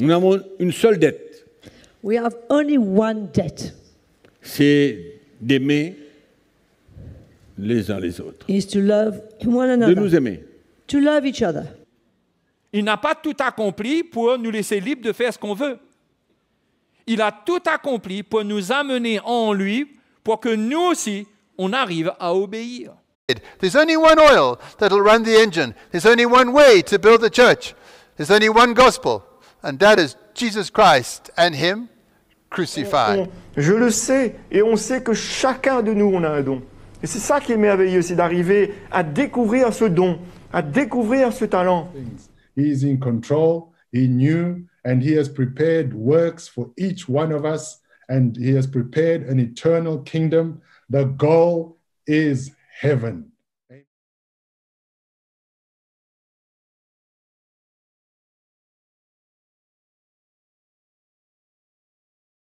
Nous n'avons une seule dette, We have only one debt c'est d'aimer les uns les autres, is to love one de nous another, aimer. to love each other. Il n'a pas tout accompli pour nous laisser libres de faire ce qu'on veut. Il a tout accompli pour nous amener en lui, pour que nous aussi, on arrive à obéir. There's only one oil that'll run the engine. There's only one way to build the church. There's only one gospel, and that is Jesus Christ and Him crucified. Je le sais, et on sait que chacun de nous, on a un don. Et c'est ça qui est merveilleux, c'est d'arriver à découvrir ce don, à découvrir ce talent. He is in control. He knew and he has prepared works for each one of us and he has prepared an eternal kingdom. The goal is heaven.